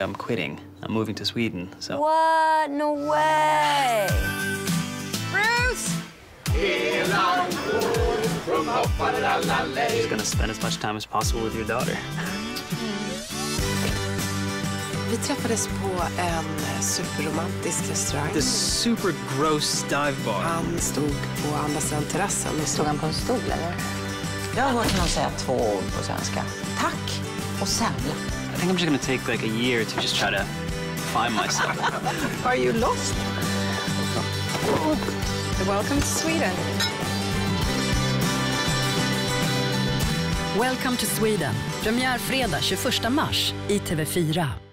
I'm quitting. I'm moving to Sweden, so... What? No way! Bruce! Just gonna spend as much time as possible with your daughter. Vi träffades på en superromantisk restaurang. This super gross dive bar. Han stod på andra sidan terrassen och Stod han på en stol eller? Jag har hört någon säga två ord på svenska. Tack och semla. I think I'm just gonna take like a year to just try to find myself. Are you lost? Welcome to Sweden. Welcome to Sweden. Premiär fredag 21 mars i TV4.